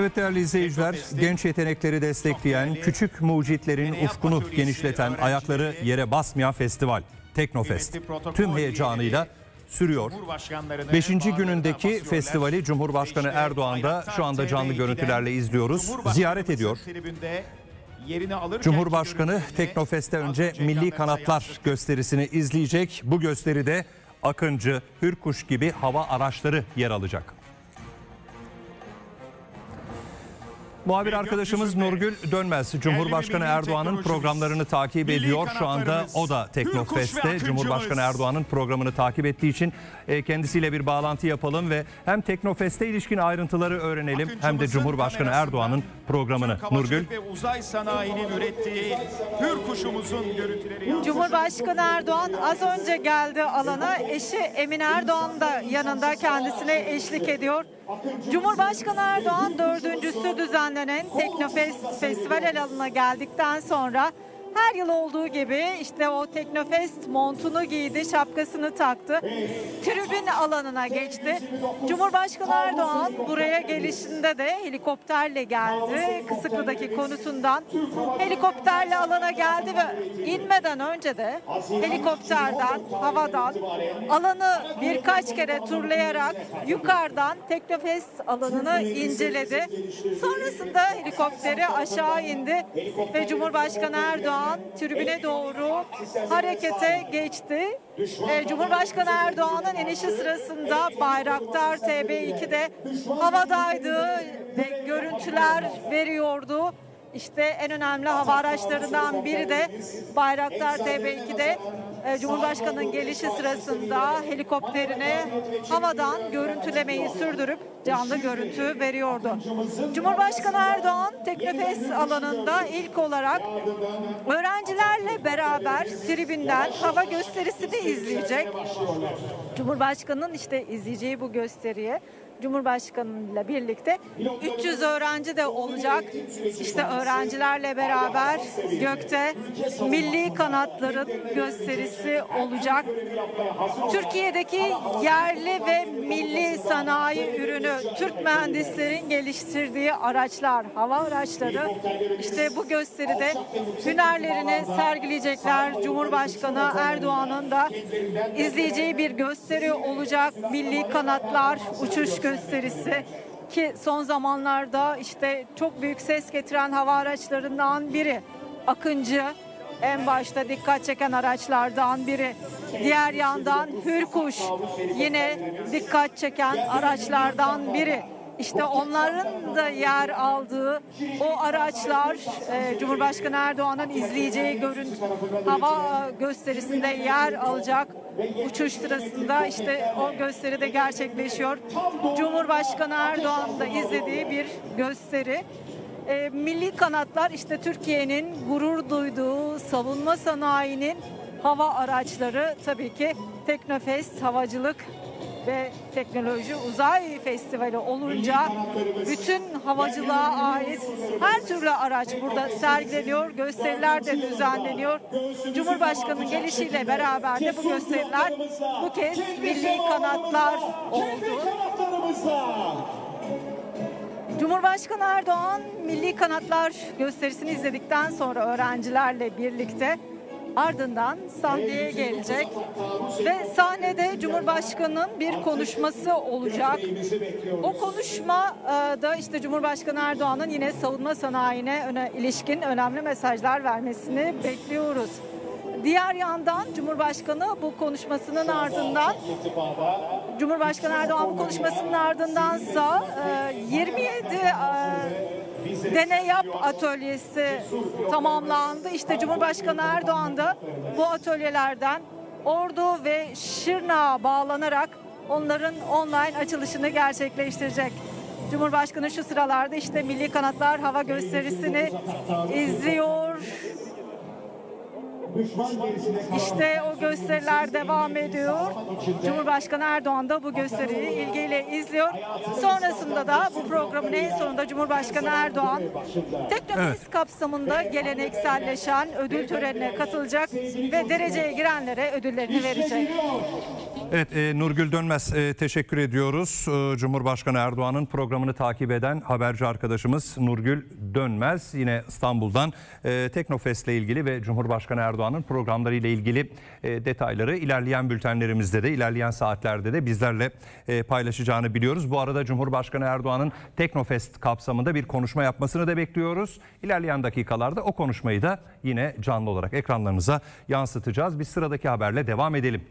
Evet değerli izleyiciler, genç yetenekleri destekleyen, küçük mucitlerin ufkunu genişleten, ayakları yere basmayan festival Teknofest tüm heyecanıyla sürüyor. Beşinci günündeki festivali Cumhurbaşkanı Erdoğan da şu anda canlı görüntülerle izliyoruz. Ziyaret ediyor. Cumhurbaşkanı Teknofest'te önce Milli Kanatlar gösterisini izleyecek. Bu gösteride Akıncı, Hürkuş gibi hava araçları yer alacak. Muhabir arkadaşımız Nurgül Dönmez, Cumhurbaşkanı Erdoğan'ın programlarını takip ediyor. Şu anda o da Teknofest'te. Cumhurbaşkanı Erdoğan'ın programını takip ettiği için e, kendisiyle bir bağlantı yapalım ve hem Teknofest'e ilişkin ayrıntıları öğrenelim hem de Cumhurbaşkanı Erdoğan'ın programını. Nurgül. uzay sanayinin ürettiği hür kuşumuzun görüntüleri Cumhurbaşkanı Erdoğan az önce geldi alana. Eşi Emin Erdoğan da yanında kendisine eşlik ediyor. Cumhurbaşkanı Erdoğan dördüncüsü düzenlenen Teknofest Festival alanına geldikten sonra her yıl olduğu gibi işte o Teknofest montunu giydi, şapkasını taktı. Tribün alanına geçti. Cumhurbaşkanı Erdoğan buraya gelişinde de helikopterle geldi. Kısıklı'daki konutundan helikopterle alana geldi ve inmeden önce de helikopterden, havadan alanı birkaç kere turlayarak yukarıdan Teknofest alanını inceledi. Sonrasında helikopteri aşağı indi ve Cumhurbaşkanı Erdoğan tribüne doğru harekete geçti. Ee, Cumhurbaşkanı Erdoğan'ın inişi sırasında Bayraktar TB2'de havadaydı ve görüntüler veriyordu. İşte en önemli hava araçlarından biri de Bayraktar TB2'de e, Cumhurbaşkanı'nın gelişi sırasında helikopterine havadan görüntülemeyi sürdürüp canlı görüntü veriyordu. Cumhurbaşkanı Erdoğan Teknofest alanında ilk olarak öğrencilerle beraber tribünden hava gösterisini izleyecek. Cumhurbaşkanı'nın işte izleyeceği bu gösteriye Cumhurbaşkanı'yla birlikte 300 öğrenci de olacak. İşte öğrencilerle beraber gökte milli kanatların gösterisi olacak. Türkiye'deki yerli ve milli sanayi ürünü Türk mühendislerin geliştirdiği araçlar, hava araçları işte bu gösteride hünerlerini sergileyecekler. Cumhurbaşkanı Erdoğan'ın da izleyeceği bir gösteri olacak. Milli kanatlar uçuş gösterisi ki son zamanlarda işte çok büyük ses getiren hava araçlarından biri Akıncı en başta dikkat çeken araçlardan biri. Diğer yandan Hürkuş yine dikkat çeken araçlardan biri. İşte onların da yer aldığı o araçlar e, Cumhurbaşkanı Erdoğan'ın izleyeceği görüntü hava gösterisinde yer alacak uçuş sırasında işte o gösteride gerçekleşiyor. Cumhurbaşkanı Erdoğan da izlediği bir gösteri. E, milli kanatlar işte Türkiye'nin gurur duyduğu savunma sanayinin hava araçları tabii ki Teknofest havacılık ve teknoloji uzay festivali olunca bütün havacılığa ait her türlü araç burada sergileniyor, gösteriler de düzenleniyor. Cumhurbaşkanının gelişiyle beraber de bu gösteriler bu kez milli kanatlar oldu. Cumhurbaşkanı Erdoğan Milli Kanatlar gösterisini izledikten sonra öğrencilerle birlikte ardından sahneye gelecek ve sahnede Cumhurbaşkanı'nın bir konuşması olacak. O konuşma e, da işte Cumhurbaşkanı Erdoğan'ın yine savunma sanayine öne, ilişkin önemli mesajlar vermesini bekliyoruz. Diğer yandan Cumhurbaşkanı bu konuşmasının ardından Cumhurbaşkanı Erdoğan bu konuşmasının ardındansa e, 27 e, deney yap atölyesi tamamlandı. İşte Cumhurbaşkanı Erdoğan da bu atölyelerden Ordu ve Şırnak'a bağlanarak onların online açılışını gerçekleştirecek. Cumhurbaşkanı şu sıralarda işte Milli Kanatlar Hava Gösterisini izliyor. İşte o gösteriler devam ediyor. Cumhurbaşkanı Erdoğan da bu gösteriyi ilgiyle izliyor. Sonrasında da bu programın en sonunda Cumhurbaşkanı Erdoğan Teknofest kapsamında gelenekselleşen ödül törenine katılacak ve dereceye girenlere ödüllerini verecek. Evet e, Nurgül Dönmez e, teşekkür ediyoruz. E, Cumhurbaşkanı Erdoğan'ın programını takip eden haberci arkadaşımız Nurgül Dönmez yine İstanbul'dan e, Teknofest ile ilgili ve Cumhurbaşkanı Erdoğan'ın programları ile ilgili e, detayları ilerleyen bültenlerimizde de ilerleyen saatlerde de bizlerle e, paylaşacağını biliyoruz. Bu arada Cumhurbaşkanı Erdoğan'ın Teknofest kapsamında bir konuşma yapmasını da bekliyoruz. İlerleyen dakikalarda o konuşmayı da yine canlı olarak ekranlarınıza yansıtacağız. Biz sıradaki haberle devam edelim.